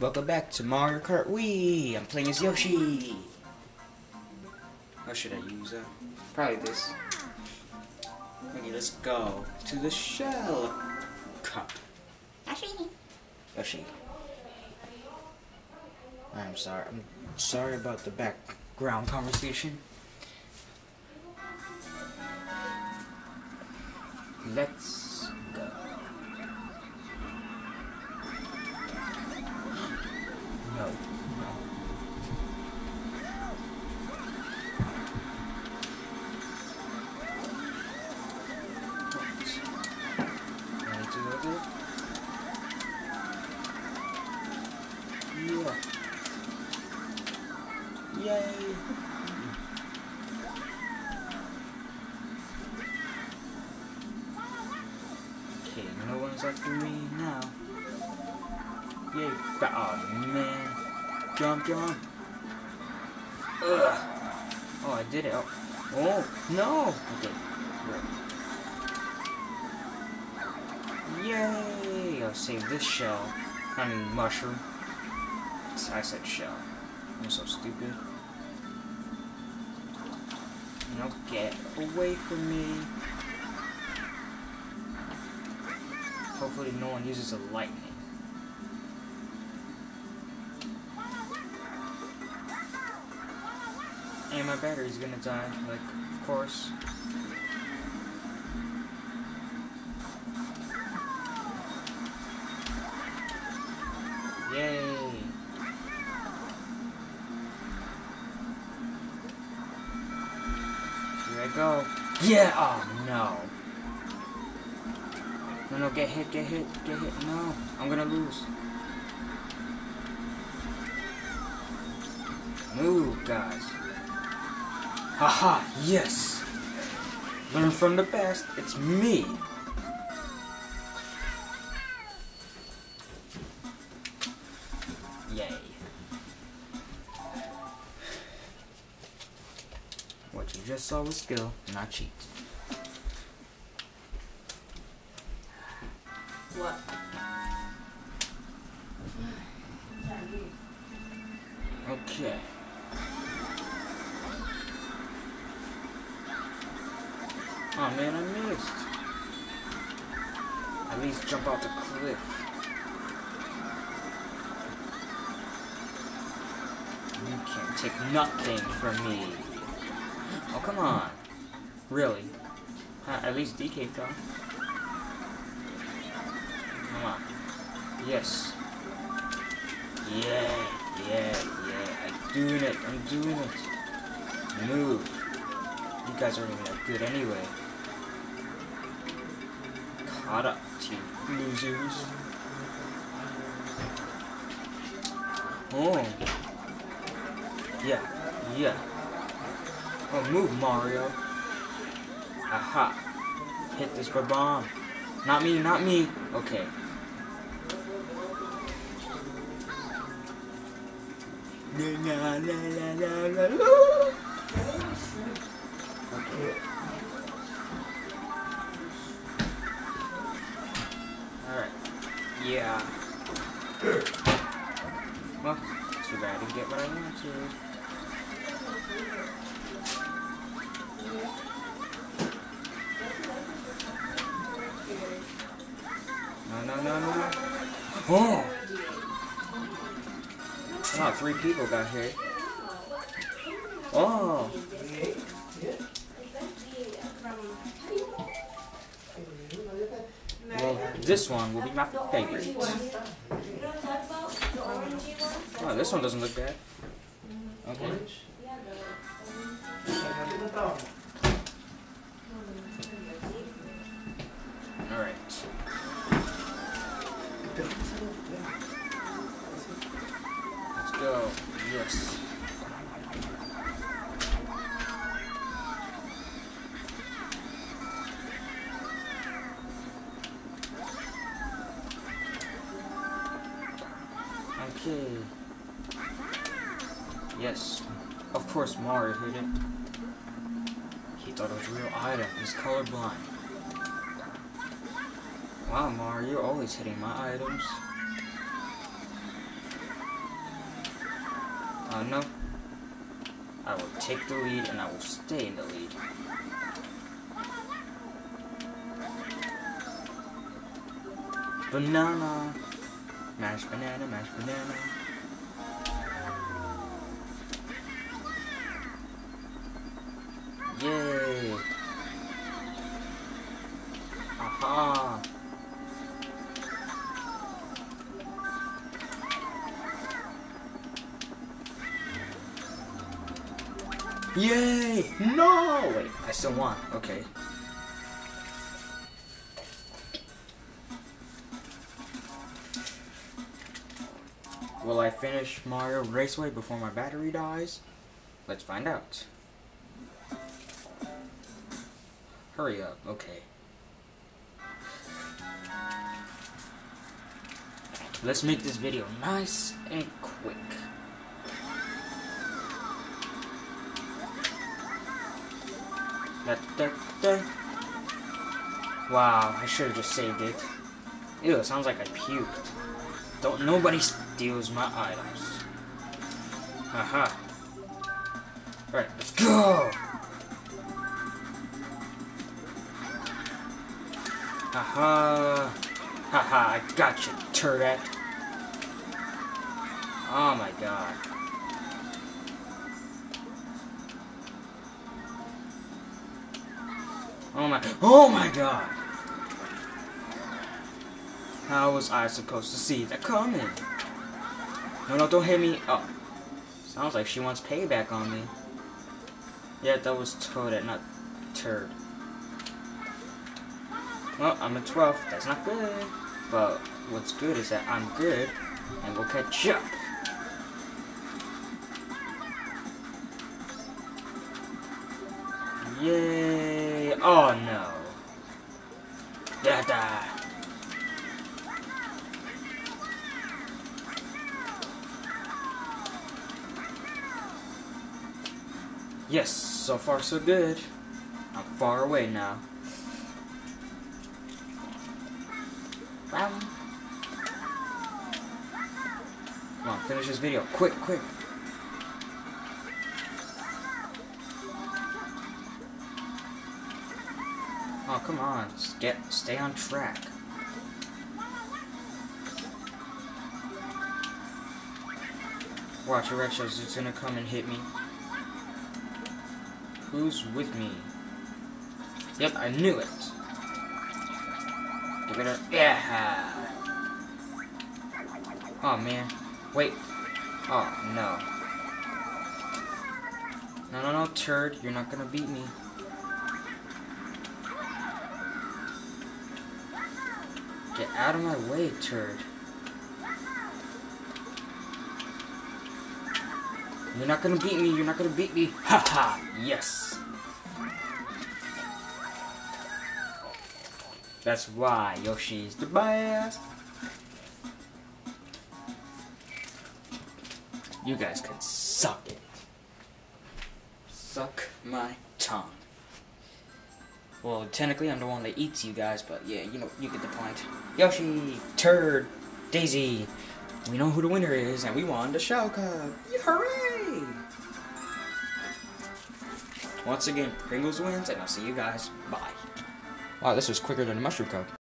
Welcome back to Mario Kart Wii. I'm playing as Yoshi. What should I use? Uh, probably this. Okay, let's go to the shell cup. Yoshi. Yoshi. I'm sorry. I'm sorry about the background conversation. Let's after me now. Yay! Fa- Oh man! Jump, jump! Ugh! Oh, I did it. Oh, oh no! Okay. Yay! I'll save this shell. I mean mushroom. I said shell. I'm so stupid. Now get away from me. Hopefully no one uses a lightning. And my battery's gonna die, like, of course. Yay! Here I go. Yeah! Oh no. No, no, get hit, get hit, get hit. No, I'm gonna lose. Move, guys. Haha, yes! Learn from the best. It's me. Yay. What you just saw was skill, not cheat. Okay. Oh man, I missed. At least jump out the cliff. You can't take nothing from me. Oh, come on. Really? Huh, at least DK fell. Come on. Yes. Yeah, yeah, doing it. I'm doing it. Move. You guys aren't even that good anyway. Caught up to you losers. Oh. Yeah, yeah. Oh, move, Mario. Aha. Hit this bomb. Not me, not me. Okay. Alright. Yeah. Well, too bad get what I wanted. No, no, no, no. Oh! Three people got hit. Oh! Well, this one will be my favorite. Oh, this one doesn't look bad. Okay. Alright. Go. Yes. Okay. Yes. Of course Mario hit it. He thought it was a real item. He's colorblind. Wow, Mario, you're always hitting my items. Uh, no. I will take the lead and I will stay in the lead. Banana. Mashed banana, mashed banana. Yay! Aha! Yay! No! Wait, I still won. Okay. Will I finish Mario Raceway before my battery dies? Let's find out. Hurry up, okay. Let's make this video nice and quick. Wow, I should have just saved it. Ew, it sounds like I puked. Don't nobody steals my items. Haha. Alright, let's go! Haha. Haha, I got you, turret. Oh my god. Oh my, oh my god! How was I supposed to see that coming? No, no, don't hit me. Oh. Sounds like she wants payback on me. Yeah, that was Toadette, not Turd. Well, I'm a 12th. That's not good. But what's good is that I'm good, and we'll catch up. Yay! Oh no. Da da. Yes, so far so good. I'm far away now. Wow. Come on, finish this video. Quick, quick. Oh, come on. Get, stay on track. Watch, Shows it's gonna come and hit me. Who's with me? Yep, I knew it. Give it a... Yeah! Oh, man. Wait. Oh, no. No, no, no, turd. You're not gonna beat me. Get out of my way, turd. You're not gonna beat me, you're not gonna beat me. Haha, -ha. yes. That's why Yoshi's the best. You guys can suck it. Suck my tongue. Well, technically I'm the one that eats you guys, but yeah, you know, you get the point. Yoshi, Turd, Daisy, we know who the winner is, and we won the Shell Cup. Hooray! Once again, Pringles wins, and I'll see you guys. Bye. Wow, this was quicker than a Mushroom Cup.